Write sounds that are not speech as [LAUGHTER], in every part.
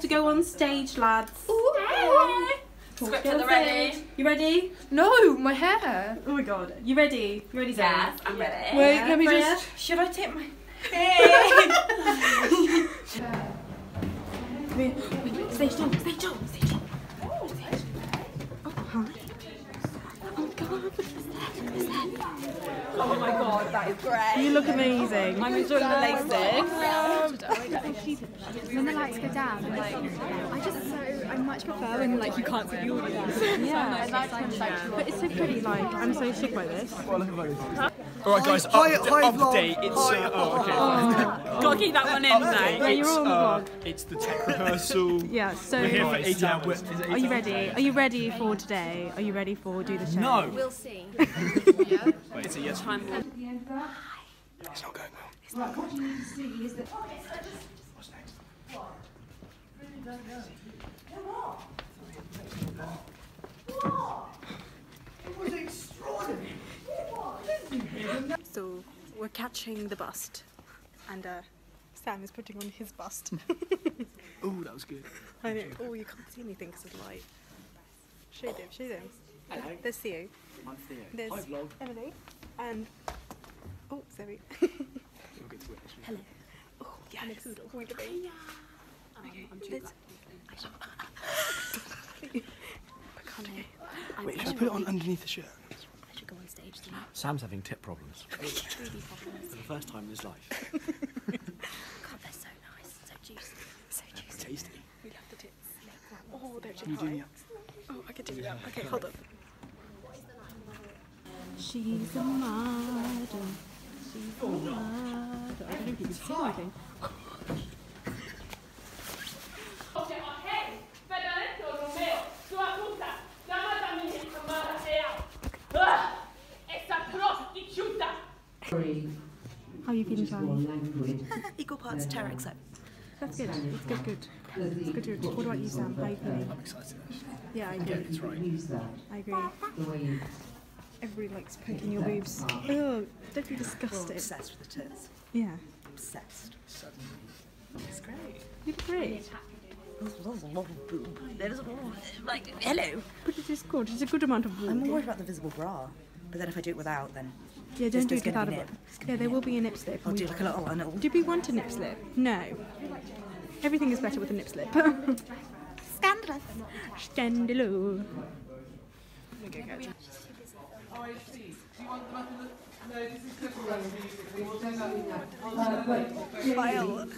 to go on stage, lads. Script at the ready. You ready? No, my hair. Oh my god. You ready? You ready, Zoe? Yes, I'm ready. Wait, Yeah, let me Freya? just. Should I take my... Wait, wait, stage door, stage door, stage door. Oh my god, that is great. You look amazing. I'm enjoying the laces. When the lights go down, I'm like, I just so I much prefer when like you can't see the audience. Yeah, [LAUGHS] but it's so pretty. Like, I'm so shook by this. All right, guys, Hi- up, hi, up vlog. date. It's uh, oh, okay. Gotta keep that one in, mate. Yeah, you're all on the uh, it's the tech rehearsal. [LAUGHS] Yeah, so We're here for eight hours. are you ready? Are you ready for today? Are you ready for do the show? No. We'll see. [LAUGHS] Wait, it's a yes. Time. It's not going well. So we're catching the bust, and uh, Sam is putting on his bust. [LAUGHS] Oh, that was good. I know. Oh, you can't see anything because of the light. Show them. Show them. Hello. There's Theo. I'm Theo. There's Hi, vlog. Emily. And oh, Zoe. We'll [LAUGHS] get to it. actually. Oh, yeah. It's going to be. Okay. There's- I can't. Wait, should I put it on underneath the shirt? I should go on stage tonight. Sam's having tip [LAUGHS] problems for the first time in his life. [LAUGHS] God, they're so nice, so juicy. So juicy. Tasty. We love the tits. Oh, they're too Can you do high. me Oh, I can do that. Okay, hold up. She's a model. She's a oh, model. I don't know if you can see anything. How are you feeling, Charlie? [LAUGHS] Equal parts Terexo. That's good. It's good, good. It's good. good. What about you, Sam? How are you feeling? I'm excited. actually. Yeah, I agree. It's right. I agree. Everybody likes poking your boobs. Oh, don't be disgusted. Obsessed with the tits. Yeah. Obsessed. It's great. You look great. There's a lot of boob. There's a lot of, like, hello. But it is good. It's a good amount of I'm more worried about the visible bra. But then if I do it without, then Yeah, don't do it just gonna without a be boob. nip. It's Yeah, there will be a nip slip. I'll do like a little, a little. Do we want a nip slip? No. Everything is better with a nip slip. [LAUGHS] Scandalous. Scandaloo.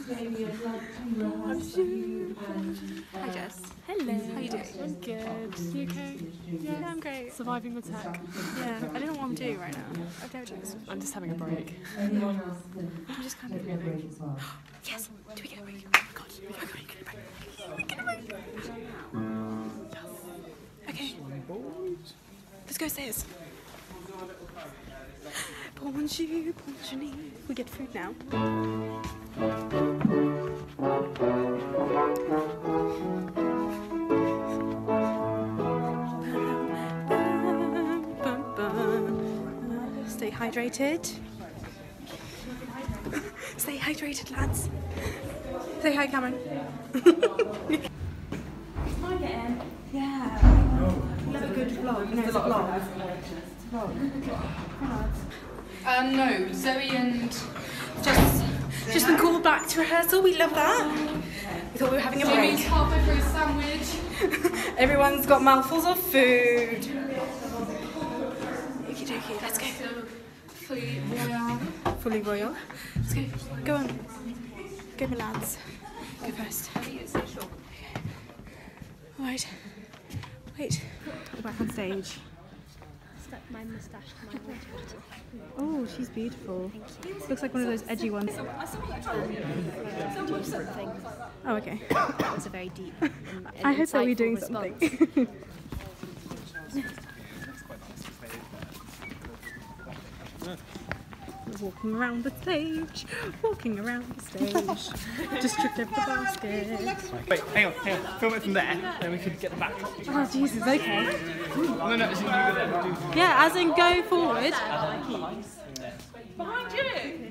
Hi Jess. Hello. How you doing? I'm good. You okay? Yeah, I'm great. Surviving the tech. Yeah, I don't know what I'm doing right now. I don't know. I'm just having a break. I'm just kind of breathing. [GASPS] yes. Do we get a break? Oh my god. We get a break. We get a break. Yes. Okay. Let's go upstairs. Bonjour, bonjour. We get food now. Stay hydrated. Stay hydrated, lads. Say hi, Cameron. Yeah. Love a good vlog. No, it's a vlog. Um, no, Zoe and Jess just been called back to rehearsal. We love that. We thought we were having a break. Jamie's halfway through a sandwich. [LAUGHS] Everyone's got mouthfuls of food. Okie dokie, let's go. Fleet Royale. fully royal. Let's go. Go on. Go, my lads. Go first. Right. Wait. Go back on stage. My moustache to my water bottle. Oh, she's beautiful. Looks like one of those edgy ones. Something. Oh, okay. That [COUGHS] was a very deep I hope that we're doing response. something. [LAUGHS] Walking around the stage, walking around the stage, just tripped over the basket. Wait, hang on, hang on. Film it from there, then we could get the backdrop. Oh Jesus, okay. No, no, as in you go there. we'll Yeah, as in go forward. Behind you!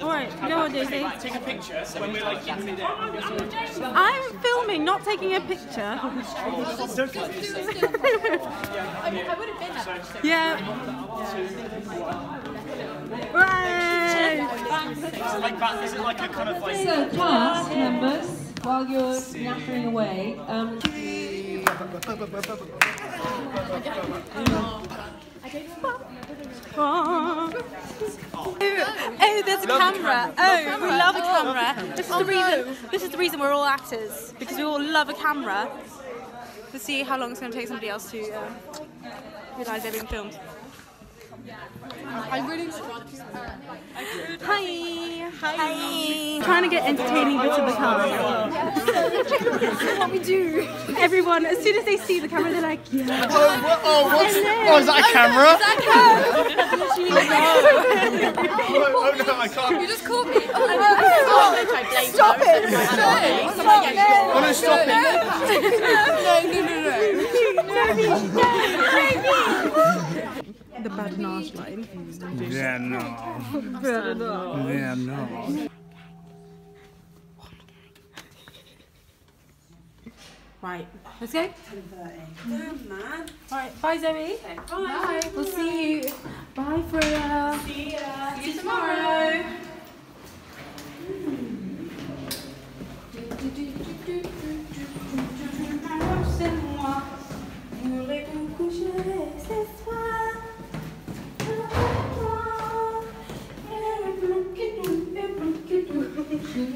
Alright, go on Daisy. Take a picture so when we're like in midair. I'm filming, not taking a picture. yeah. Like? Is it like a kind of like. So, cast members, while you're nattering away, um, Oh. there's a camera. Oh, we love a camera. This is the reason. This is the reason we're all actors because we all love a camera. Let's see how long it's going to take somebody else to uh, realise they're being filmed. I really Hi. Hi. Trying to get entertaining bits of the cast. what we do. Everyone, as soon as they see the camera, they're like, yeah. Oh, what, oh, what's, oh, oh, is that a camera? oh, oh no, I can't. You just caught me. Oh, stop it! Oh, oh no, stop it. The badinage line. Yeah, no. Yeah, no. Right, let's go. Right, bye Zoe. Bye. We'll see you. Bye Freya. See ya. See you tomorrow. [LAUGHS] Sign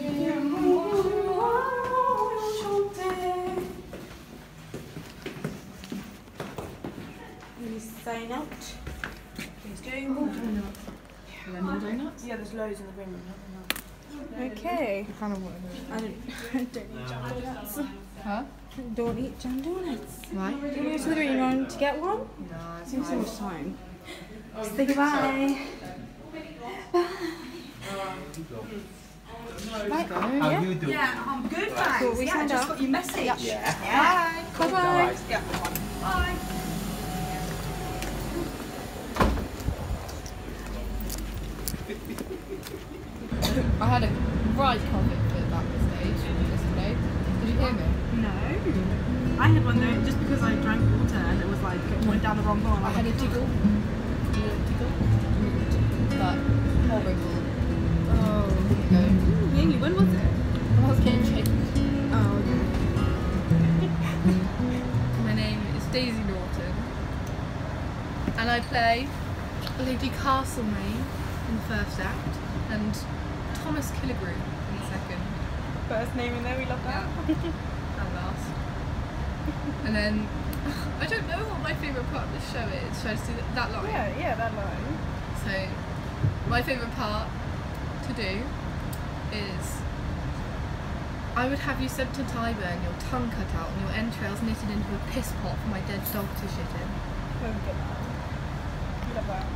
out. Please do. Oh, more donuts? Yeah, there's loads in the green room. Okay. I don't, I [LAUGHS] don't eat jam donuts. Huh? Don't eat jam donuts. Why? Do you to go to the green room to get one? No. Seems so much time. Say goodbye. Bye. Bye. How you do? Yeah, I'm good, thanks. Cool, we signed up. got your message. Yeah. Bye. Bye-bye. Yeah. Bye. [LAUGHS] I had a right COVID fit back the stage yesterday. Did you hear me? No. I had one though, just because I drank water and it was like it went down the wrong hole. I had a tickle. A tickle. But horrible. Oh. No. I play Lady Castlemaine in the first act and Thomas Killigrew in the second. First name in there, we love that. and last. and then [SIGHS] I don't know what my favourite part of the show is. Should I just do that, that line? Yeah, yeah, that line. So my favourite part to do is I would have you sent to Tyburn, your tongue cut out and your entrails knitted into a piss pot for my dead dog to shit in. Oh, Oh,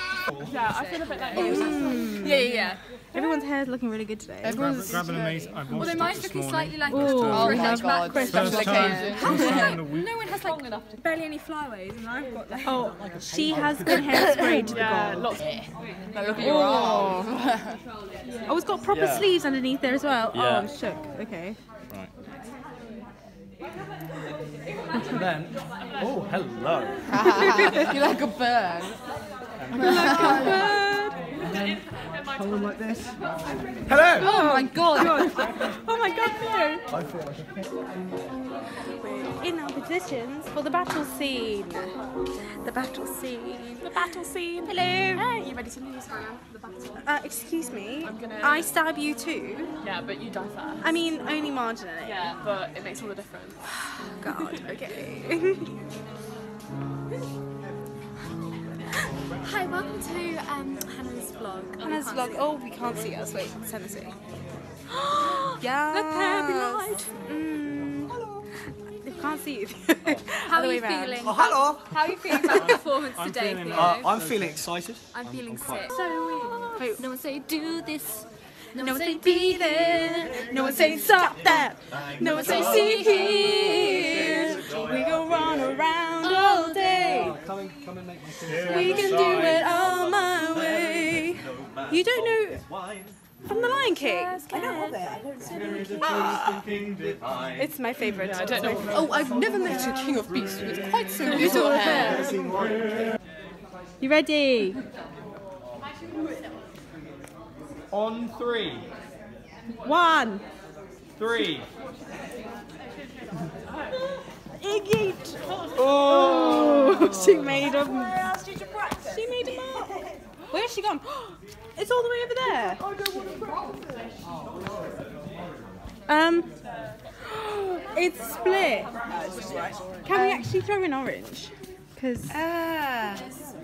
Yeah, I feel a bit like oh. Yeah, yeah, yeah. Everyone's hair is looking really good today. Everyone's. Grab an amazing. I've watched Although mine's looking slightly like Ooh, a oh for a my hedge God. back First special time, occasion. first time in a week. No one has like Barely any flyaways, and I've got like. Oh, she has good hairspray [LAUGHS] to the yeah, goal. lots. Now look at your oh. arm. [LAUGHS] Oh, it's got proper Yeah. sleeves underneath there as well. Oh, yeah. Oh, shook. Okay. Right. And then, oh, hello. [LAUGHS] You're like a bird. Hold them like this. Hello. Oh my god. Oh my god, no! We're in our positions for the battle scene. The battle scene. The battle scene. Hello. Hey, you ready to lose, Hannah? The battle. Uh, excuse me. I'm gonna- I stab you too. Yeah, but you die first. I mean, only marginally. Yeah, but it makes all the difference. God. Okay. [LAUGHS] Hi, welcome to um, Hannah's vlog. Hannah's vlog. Oh, we can't see us. Wait, send us it. yeah. Look there, be light. Mm. Hello. They can't see you. [LAUGHS] How are you round. feeling? Oh, hello. How are you feeling about the [LAUGHS] performance I'm today, feeling, Theo? Uh, I'm feeling excited. I'm feeling quite- sick. So weird. No one say do this. No, No one one say say be there. No one say stop that. No one say see here. We go run around all day. Uh, come and, come and make my We can do it all my way. You don't know from the Lion King? I know of ah! it. I don't It's my favourite. I don't know. Oh, I've never met a king of beasts with quite so little hair. You ready? On three. One. Three. [LAUGHS] Iggy. Oh, [LAUGHS] she made him. She made him up. Where's she gone? [GASPS] It's all the way over there. Um, [GASPS] it's split. Can we actually throw an orange? Because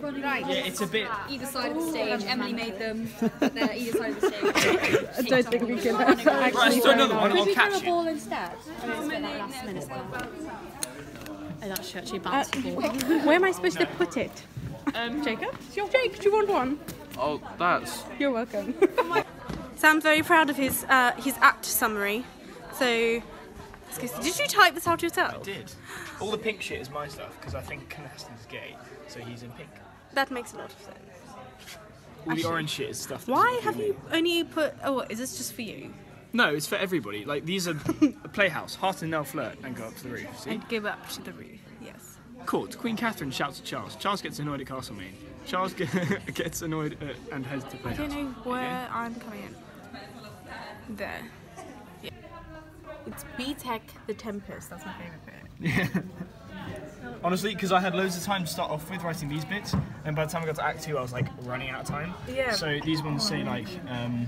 Right. Yeah, it's a bit. Either side of the stage. Emily made them. They're either side of the stage. [LAUGHS] I don't think we can actually Right, let's do another one. I'll you throw catch a you. ball instead? Last minute. Oh, that's actually Uh, [LAUGHS] where am I supposed to put it? Um, [LAUGHS] Jacob? Jake, do you want one? Oh, that's. You're welcome. [LAUGHS] Sam's very proud of his uh, his act summary. So, let's go- did you type this out yourself? I did. All the pink shit is my stuff because I think Kynaston's gay, so he's in pink. That makes a lot of sense. All the orange shit is stuff. Why have you only put? Oh, what, is this just for you? Me. No, it's for everybody. Like these are [LAUGHS] a playhouse. Hart and Nell flirt and go up to the roof. See? And give up to the roof. Yes. Court. Queen Catherine shouts at Charles. Charles gets annoyed at Castlemaine. Charles ge- [LAUGHS] gets annoyed at, and heads to playhouse. I playhouse. don't know where I'm coming in. There. Yeah. It's B Tech the Tempest. That's my favourite bit. [LAUGHS] Honestly, because I had loads of time to start off with writing these bits, and by the time I got to Act Two, I was like running out of time. Yeah. So these ones say like. Um,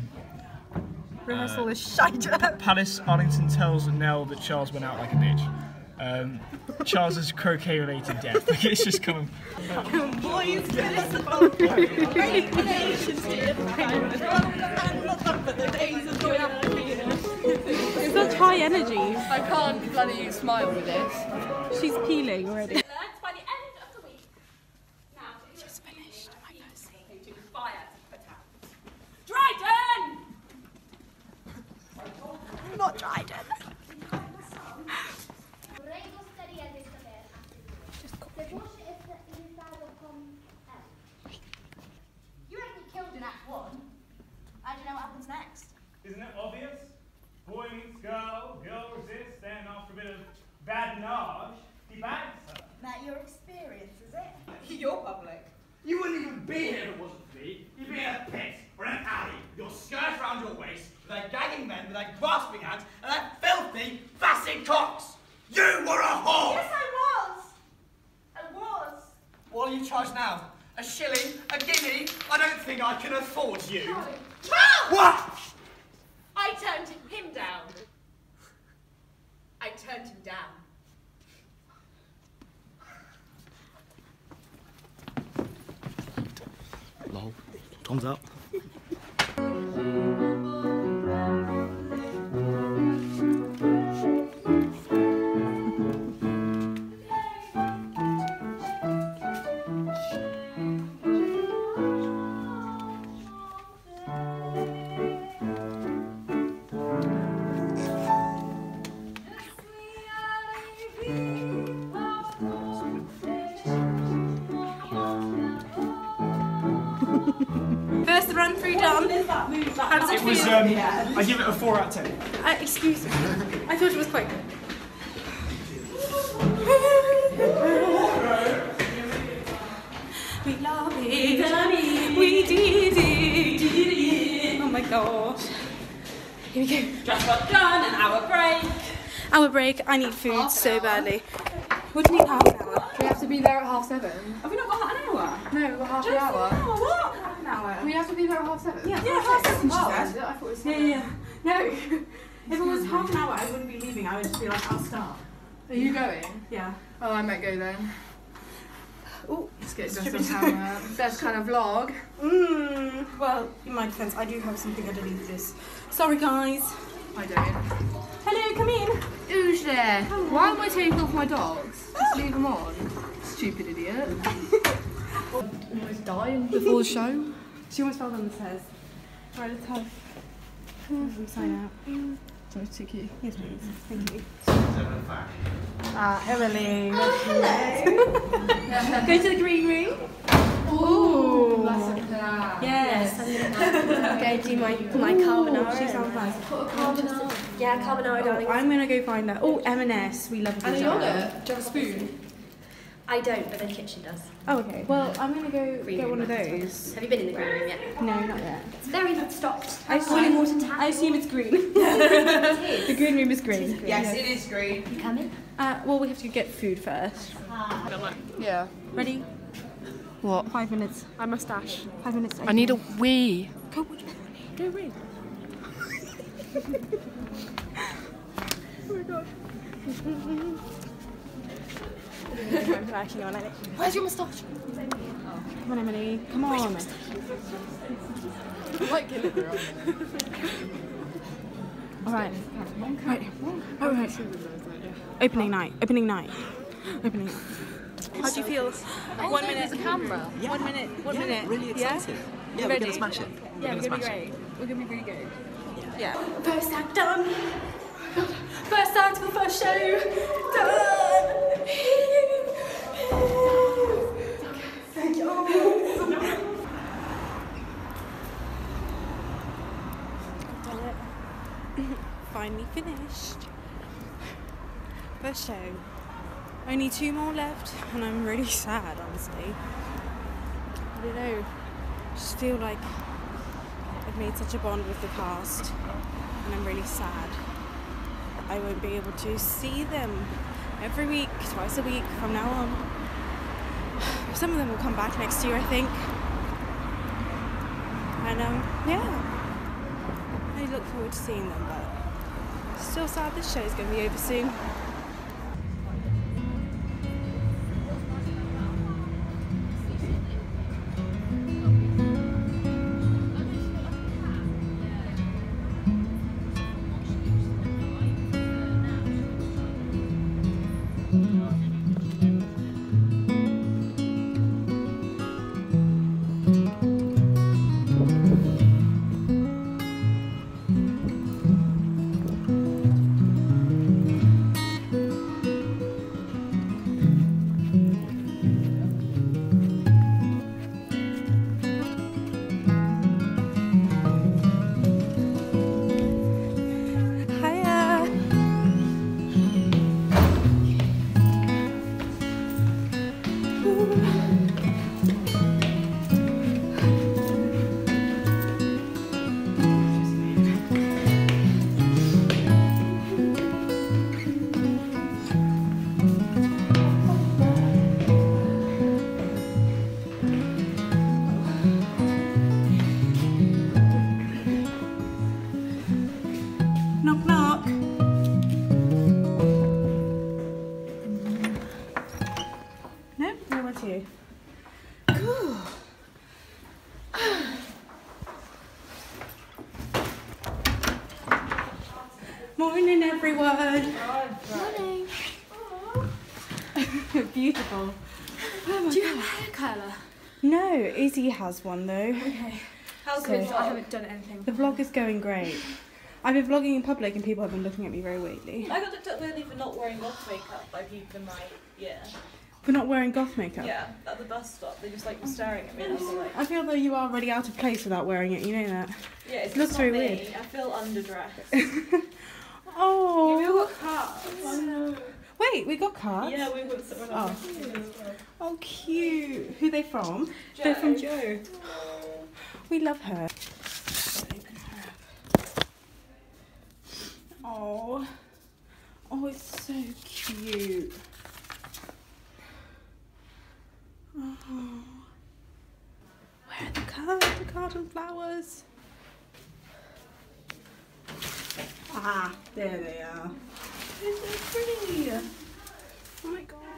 Rehearsal is shite. Palace Arlington tells Nell that Charles went out like a bitch. Um, Charles's croquet-related death. Like, [LAUGHS] it's just kind of. It's such high energy. I can't bloody smile with this. She's peeling already. That's by the end of the week. Now, She's finished. My pussy. fire to put out. Dryden! Not Dryden. Vorrei gostaria di sapere se voce è stato con You already killed in Act 1. How do you know what happens next? Isn't it obvious? Boy meets girl, girl resists, then after a bit of badinage, he bags her. That your experience, is it? [LAUGHS] You're public. You wouldn't even be here if it wasn't does it, It was, feel? um, I give it a 4 out of 10. Uh, excuse me. I thought it was quite good. We love it. We did it. Oh my gosh. Here we go. Just got done, an hour break. Hour break. I need food so badly. What do you need half an hour? We have to be there at half seven. Have we not got an hour? No, we've got half Just an hour. an hour. What? Hour. We have to be there at half seven. Yeah, yeah, half seven, Oh, said. is it? I thought it was Yeah, seven. yeah, yeah. No. [LAUGHS] If it was half an hour, I wouldn't be leaving. I would just be like, I'll start. Are you going? Yeah. Oh, I might go then. Oh, Let's get dressed camera. [LAUGHS] Best kind of vlog. Mmm. Well, in my defense, I do have something underneath this. Sorry, guys. I don't. Hello, come in. Who's there? Why am I taking off my dogs? Ah. Just leave them on. Stupid idiot. [LAUGHS] Almost dying before the show. She almost fell down the stairs. Right, let's have some sign out. Sorry, Tiki. Yes, please. Thank you. Ah, Emily. Oh, [LAUGHS] hello. Go to the green room. Ooh, that's a plan. Yes. Go [LAUGHS] do my my carbonara. She sounds nice. carbonara. Yeah, carbonara, darling. I'm gonna go find that. Oh, M&S. We love And a yogurt. Do you have a spoon? I don't, but the kitchen does. Oh, okay. Well, I'm gonna go Green get one of might as well. those. Have you been in the green room yet? No, not yet. It's very stocked. I Boiling water assume. I assume it's green. [LAUGHS] It the green room is green. Yes, it is green. You come in? Uh, well, we have to get food first. Yeah. Ready? What? Five minutes. My mustache. Five minutes. I need a wee. Go, which one? Go [LAUGHS] ring. Actually, on it. Where's your moustache? Come on, Emily. Come on. Like it, girl. All right. Right. All right. Opening night. Opening night. Opening night. How do you feel? one minute. camera. Yeah. One minute. One yeah, minute. really excited. Yeah, we're Ready? gonna smash it. We're Yeah, gonna we're gonna be smash it. great. We're gonna be really good. Yeah. First act done. First act for first show. Done. Thank you. Done it. Finally finished. First show. Only two more left, and I'm really [LAUGHS] sad, honestly. I don't know. Just feel like I've made such a bond with the cast, and I'm really sad I won't be able to see them every week, twice a week from now on. [SIGHS] Some of them will come back next year, I think. And um, yeah, I look forward to seeing them, but still sad this show's going to be over soon. Morning, everyone. Morning. [LAUGHS] Beautiful. Do you have a hair curler? No, Izzy has one though. Okay. How's So- it? I haven't done anything. The vlog is going great. I've been vlogging in public and people have been looking at me very weirdly. I got looked at weirdly for not wearing loft makeup by people in my yeah. For not wearing goth makeup? Yeah, at the bus stop, they just like were staring at me and I was like, I feel though you are already out of place without wearing it, you know that? yeah, it's Looks not very me. weird. I feel underdressed. [LAUGHS] Oh. You've all got cards. Wait, we got cards? Yeah, we've got someone Oh. well. Oh, cute. Who they from? Joe. They're from Joe. We love her. Oh. Oh, it's so cute. Oh. Where are the cards? The garden flowers. Ah, there they are. They're so pretty. Oh my gosh.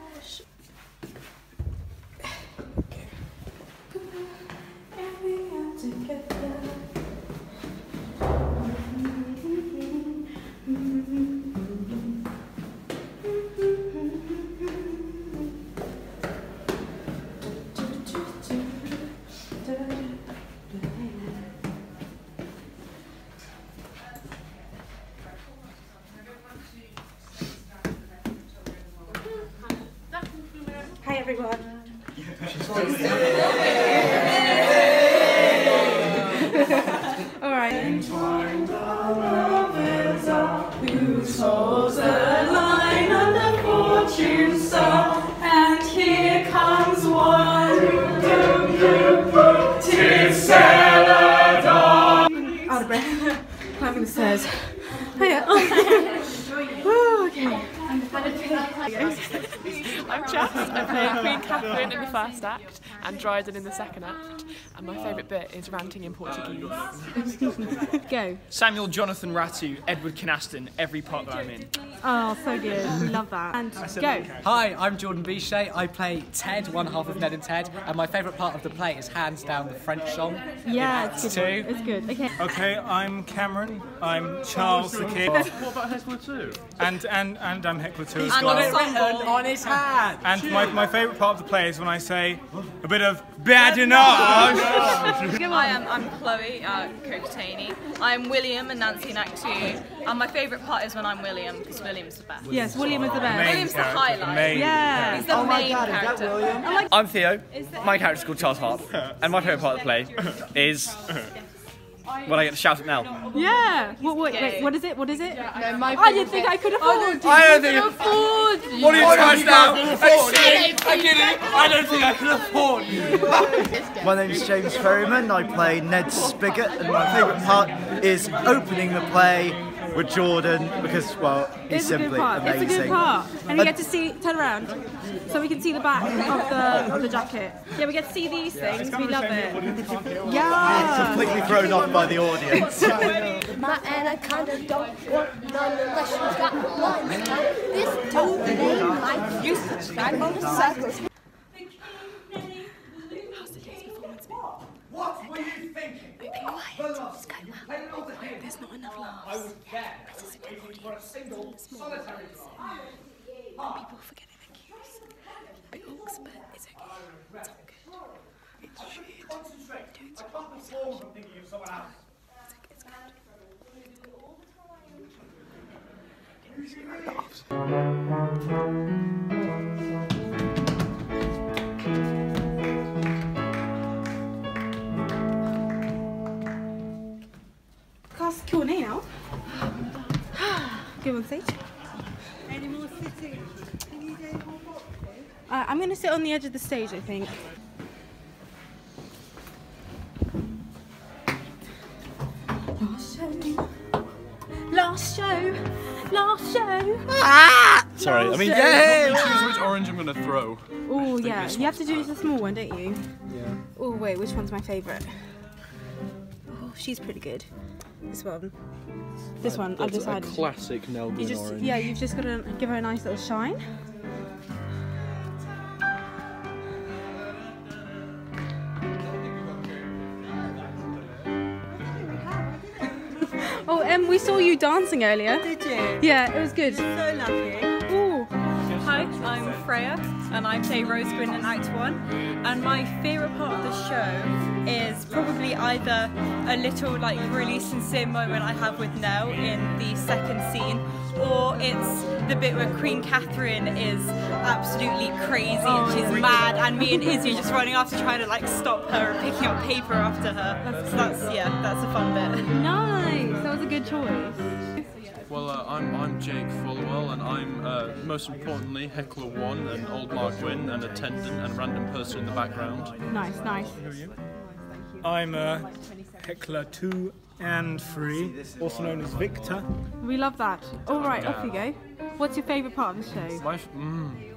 Is ranting in Portuguese. [LAUGHS] Go. Samuel Jonathan Ratu, Edward Kynaston, every part that I'm in. Oh, so good. Love that. And go. Hi, I'm Jordan Bichet. I play Ted, one half of Ned and Ted, and my favourite part of the play is hands down the French song. Yeah, it's good. Two. It's good. Okay. Okay, I'm Cameron. I'm Charles the Kid. What about Heckler too? And and and I'm Heckler too as He's well. got it written on his hand. And my, my favourite part of the play is when I say a bit of badinage. I am I'm Chloe uh, Koketaney. I'm William and Nancy in Act 2. And my favourite part is when I'm William, because William's the best. Yes, William is the best. William's the character, highlight. main Yeah. He's the main character. I'm Theo. My character's called Charles Hart, and my favourite part of the play is when I get to shout it now. Yeah. What, what, wait, what is it? What is it? No, my I didn't think I could afford. I don't think. afford you. What are you trying to now? I get it. I don't think I can afford you. [LAUGHS] My name's James Ferryman. I play Ned Spigot, and my favourite part is opening the play with Jordan because, well, he's It's a good simply part. amazing. It's a good part. And we get to see turn around, so we can see the back of the of the jacket. Yeah, we get to see these things. We love it. Yeah. Completely thrown off by the audience. [LAUGHS] My anaconda don't want none unless she's got one. This toad name like used to stand on the circles. What were you thinking? Be quiet. There's not enough laughs. I was there, waiting for a single, solitary drop. People forgetting their cues. Bit ooks, but it's okay. It's all good. It's shit. couldn't concentrate. I can't perform from thinking of someone else. It's good. Cast Q&A now. Go on stage. Any more sitting? Can you do more Uh, I'm going to sit on the edge of the stage, I think. Last show. Last show. Last show. Ah! Sorry, I mean, show. yeah. Choose which orange I'm gonna throw. Oh yeah, you have to do the small one, don't you? Yeah. Oh wait, which one's my favourite? Oh, she's pretty good. This one. This one. I've That's a decided. classic Nell You just orange. yeah, you've just got to give her a nice little shine. [LAUGHS] Oh, Em, we saw you dancing earlier. Oh, did you? Yeah, it was good. So lovely. Ooh. Hi, Hi, I'm Freya, and I play Rose Gwynn in Act 1. And my favourite part of the show is probably either a little, like, really sincere moment I have with Nell in the second scene, or it's the bit where Queen Catherine is absolutely crazy and oh, she's mad, and me and Izzy are just running after trying to, like, stop her and picking up paper after her. So that's, yeah, that's a fun bit. Nice. That was a good choice. Well, uh, I'm, I'm Jake Fullwell, and I'm uh, most importantly Heckler One, and Old Mark Gwynn, an attendant and random person in the background. Nice, nice. I'm uh, Heckler 2 and 3, also known as Victor. We love that. All right, off you go. What's your favourite part of the show? My, f- mm,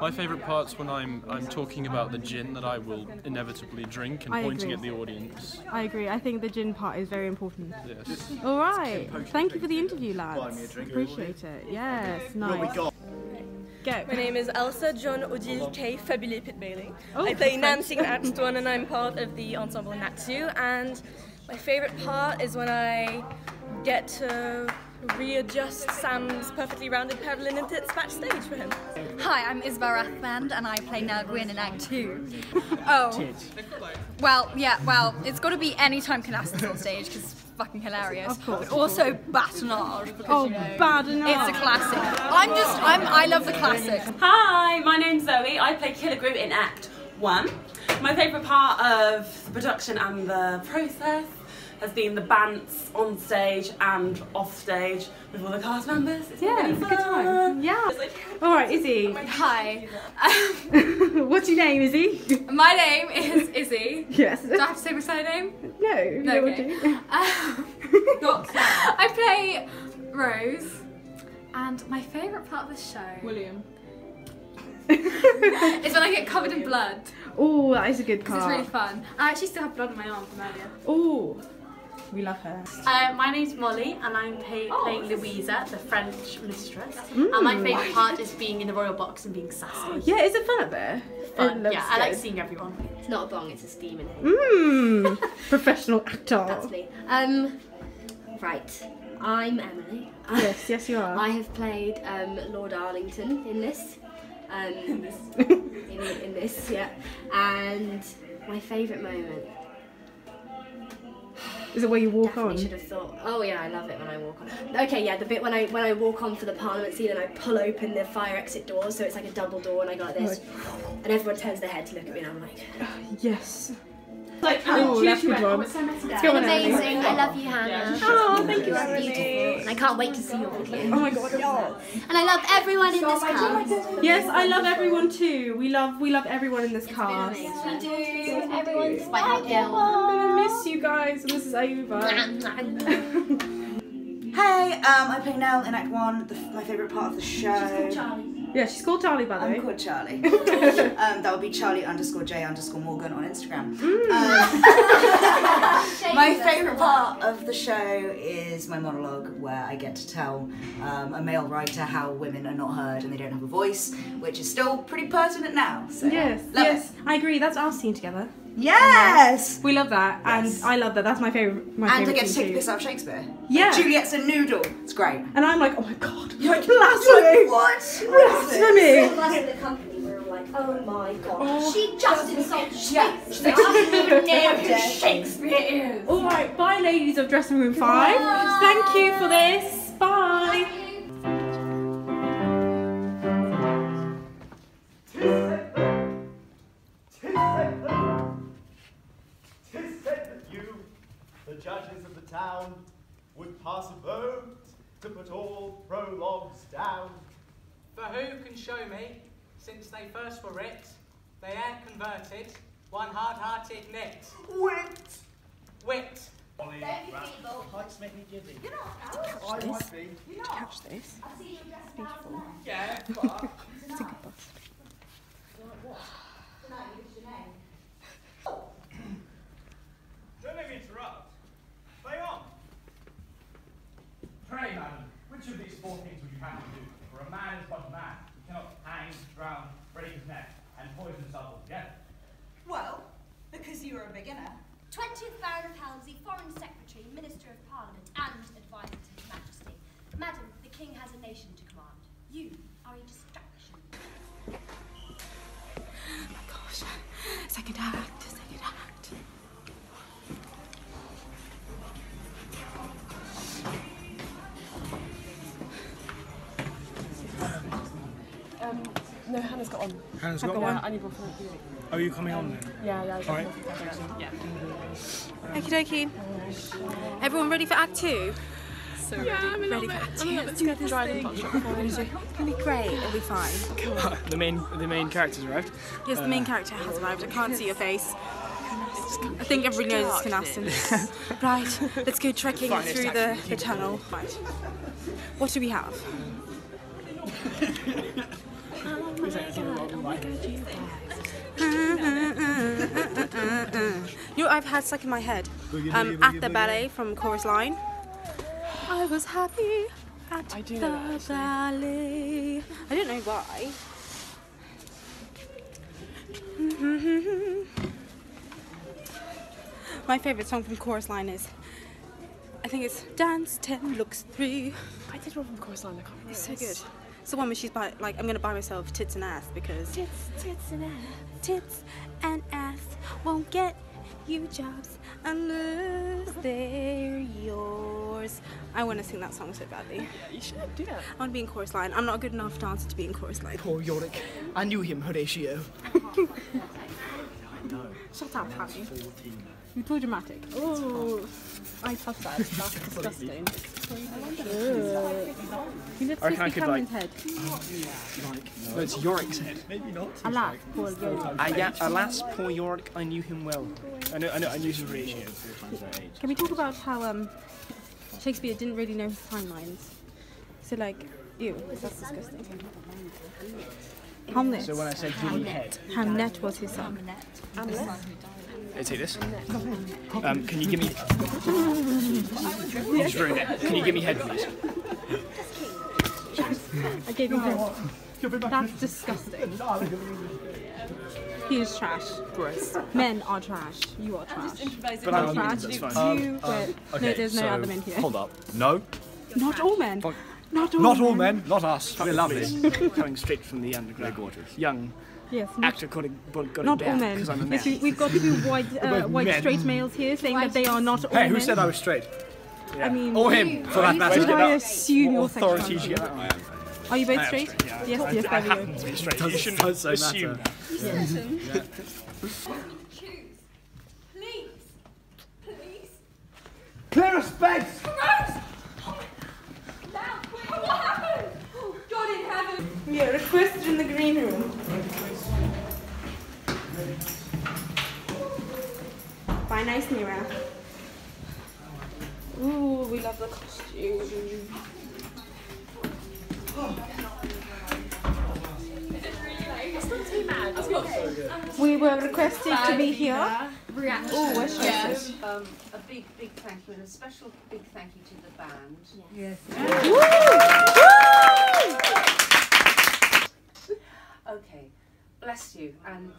my favourite part's when I'm I'm talking about the gin that I will inevitably drink and I pointing agree. at the audience. I agree. I think the gin part is very important. Yes. All right. Thank you for the interview, Buy lads. me a drink. Appreciate it. Yes, What we nice. got? Go. My name is Elsa John Odile K. Fabuleux Pit Bailey. Oh, I play French. Nancy in Act 1 and I'm part of the ensemble in Act 2. And my favourite part is when I get to readjust Sam's perfectly rounded pair of linen tits backstage for him. Hi, I'm Isabel Rathband and I play Nell Gwynn in Act 2. [LAUGHS] Oh. Well, yeah, well, it's got to be anytime Kynaston's on stage because it's fucking hilarious. Of course. But also Badinage. because, Oh, you know, Badinage. It's a classic. I'm just, I'm, I love the classics. Hi, my name's Zoe. I play Killigrew in Act 1. My favourite part of the production and the process has been the bants on stage and off stage with all the cast members. It's Yeah, really it's a good time. fun. Yeah. All right, Izzy. Hi. [LAUGHS] What's your name, Izzy? My name is Izzy. Yes. Do I have to say my surname? No. No, no, okay. do. Um, [LAUGHS] I play Rose, and my favourite part of the show William. Is when I get covered in blood. Oh, that is a good Because it's really fun. I actually still have blood on my arm from earlier. Oh, we love her. Uh, my name's Molly, and I'm pay- Oh, playing Louisa, the French mistress. Mm. And my favourite part is being in the royal box and being sassy. [GASPS] Yeah, is it fun up there? Fun. It looks Yeah, I like seeing everyone. It's not a bong; it's a steam in Mmm. [LAUGHS] Professional actor. That's me. Um, right. I'm Emily. Yes, yes, you are. [LAUGHS] I have played um, Lord Arlington in this. Um, in this. in, in this, yeah. And my favourite moment. Is it where you walk Definitely on? should have thought. Oh yeah, I love it when I walk on. Okay, yeah, the bit when I when I walk on for the Parliament scene and I pull open the fire exit doors, so it's like a double door, and I go like this, and everyone turns their head to look at me, and I'm like, [SIGHS] Yes. Like, oh, that's good one. Let's go on, Emily. amazing. I love you, Hannah. Oh, thank you, It's Emily. beautiful, and I can't wait to see your video. Oh my god, yes. And I love everyone in this cast. Yes, I love everyone too. We love we love everyone in this cast. We do. Everyone's I'm gonna miss you guys, and this is over. [LAUGHS] [LAUGHS] Hey, um, I play Nell in Act One. The, my favourite part of the show. Yeah, she's called Charlie by the way. I'm called Charlie. [LAUGHS] um, that would be Charlie underscore J underscore Morgan on Instagram. Mm. Um, [LAUGHS] my favourite part of the show is my monologue, where I get to tell um, a male writer how women are not heard and they don't have a voice, which is still pretty pertinent now. So Yes, love yes, I agree. That's our scene together. Yes! we love that, Yes. and I love that. That's my favorite. My and I favorite get to take too. the piss out of Shakespeare. Yeah. Like, Juliet's a noodle. It's great. And I'm like, oh my god, You're like, blasphemy! what? Blasphemy! All of us the company were like, oh my god, Oh. she just insulted Yeah. Shakespeare. I don't even [LAUGHS] know who Shakespeare is. All right, bye, ladies of dressing room five. Thank you for this. Bye. Down. For who can show me, since they first were writ, they ain't converted, one hard-hearted nit. Wit! Wit. Heights make me giddy. You're not I this? might be. Did you catch this? I see you dressed Beautiful. Yeah, it's a good bust. twenty-five pounds. he Hannah's I've got yeah, one? I need one for. Are you coming on then? Yeah, yeah. All right. Yeah. Okie dokie. Everyone ready for Act Two? So yeah, ready. I'm a ready little for Act Two. Let's bit get the driving this shot thing. for It's gonna be great. It'll be fine. the main the main characters arrived. Yes, the Uh, main character has arrived. I can't see your face. I think everybody knows it's Kynaston. [LAUGHS] right, let's go trekking Finest through the, accent. the tunnel. Right. What do we have? [LAUGHS] You know what I've had stuck in my head? Boogie, Um, at the ballet from Chorus Line. I was happy at I do the know that, ballet. I don't know why. My favourite song from Chorus Line is, I think it's Dance 10 Looks 3. I did one from Chorus Line, I can't remember. It's so good. Is. It's the one where she's by, like, I'm gonna buy myself tits and ass because tits, tits and ass, tits and ass won't get you jobs unless they're yours. I want to sing that song so badly. Yeah, you should do that. I want to be in chorus line. I'm not a good enough dancer to be in chorus line. Poor Yorick. I knew him, Horatio. [LAUGHS] [LAUGHS] Shut up, Harry. You're too dramatic. Oh, I touched that. That's [LAUGHS] disgusting. You I reckon let I Frisbee could, like- in head. No, it's Yorick's head. Maybe not. Alas, poor Yorick. Uh, yeah, alas, poor Yorick, I knew him well. I know, I know, I knew his Horatio four times that age. Can we talk about how um, Shakespeare didn't really know his timelines? So like, ew, that's disgusting. Hamlet. So when I said giddy head, Hamnet was his son. Hey, take this. Um, can you give me? You just ruined it. Can you give me head, please? I gave him head. That's disgusting. He is trash. Gross. Men are trash. You are trash. But I'm I'm trash. that's fine. You were. no, there's no other men here. Hold up. No. Not all men. Not all Not all men, not us. We're lovely. Coming straight from the underground. Waters. Young Yes. Not, actor got it, got it not down all men. because I'm a man. we, we've got two white, uh, white men. straight males here saying that they are not all Hey, men. who said I was straight? I mean, Or him, for that matter. Did I assume your authority did you sexuality? get that on? Are you both straight? straight, yeah. Yes, I- yes, I there we go. to be straight. You shouldn't doesn't assume matter. that. Please. Please. Clear a space! What happened? Oh, God in heaven. We are requested in the green room. Buy nice Mira. Ooh, we love the costume. It's not too bad. It's not We were requested to be here. Reaction. Oh, where's Yes. Tracy? Um, a big, big thank you and a special big thank you to the band. Yes. Woo! Okay, bless you and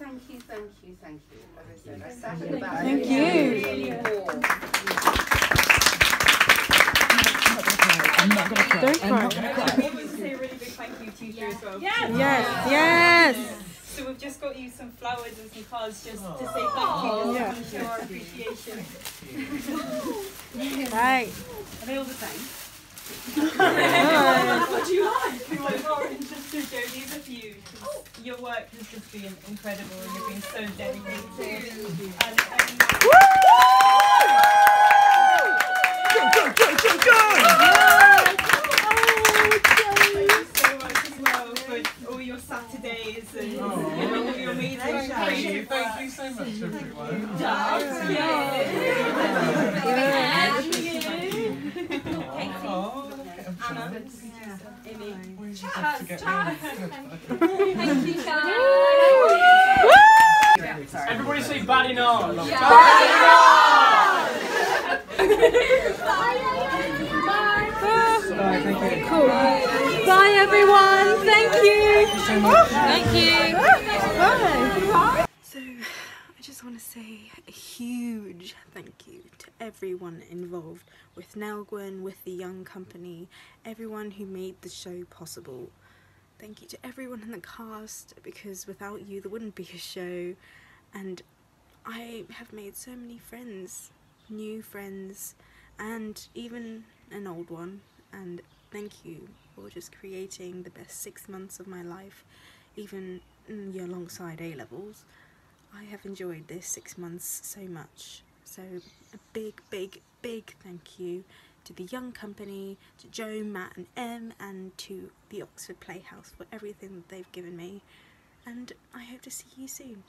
thank you, thank you, thank you. As I said, I sat in the back. Thank you. Really warm. Don't cry. I want to say a really big thank you to you as well. Yes. Yes, yes. So we've just got you some flowers and some cards just to say thank you, Yeah. just show our appreciation. [LAUGHS] Right. Are they all the same? Yeah. what do you like? We want more and just to show these a few. 'cause Your work has just been incredible and you've been so dedicated. And, um, and Go, go, go, go! Thank you so much as well for all your Saturdays and all your. Thank you so much, everyone. Everybody say Badinage. Cool. Bye, everyone. Thank you. Thank you. Bye. Want to say a huge thank you to everyone involved with Nell Gwynn, with the Young Company, everyone who made the show possible. Thank you to everyone in the cast because without you, there wouldn't be a show. and I have made so many friends, new friends, and even an old one. And thank you for just creating the best six months of my life, even mm, alongside A levels. I have enjoyed this six months so much. So a big, big, big thank you to the Young Company, to Joe, Matt and Em, and to the Oxford Playhouse for everything that they've given me. And I hope to see you soon.